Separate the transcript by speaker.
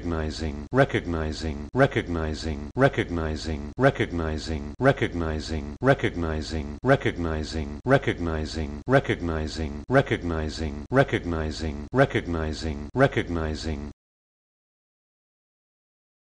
Speaker 1: recognizing, recognizing, recognizing, recognizing, recognizing, recognizing, recognizing, recognizing, recognizing, recognizing, recognizing, recognizing, recognizing, recognizing,